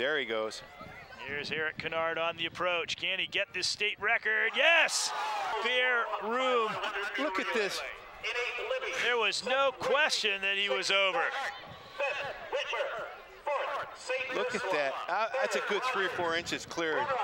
There he goes. Here's Erik Kynard on the approach. Can he get this state record? Yes! Fair room. Look at this. There was no question that he was over. Look at that. Uh, that's a good three, or four inches cleared.